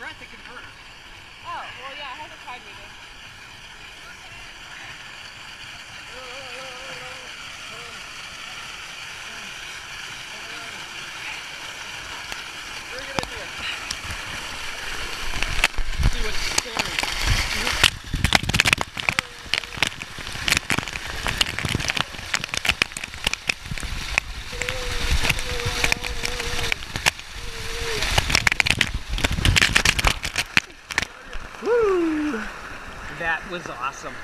We're at the converter. Oh, well, yeah, it has a tide reader. Very good idea. See what's Woo! That was awesome.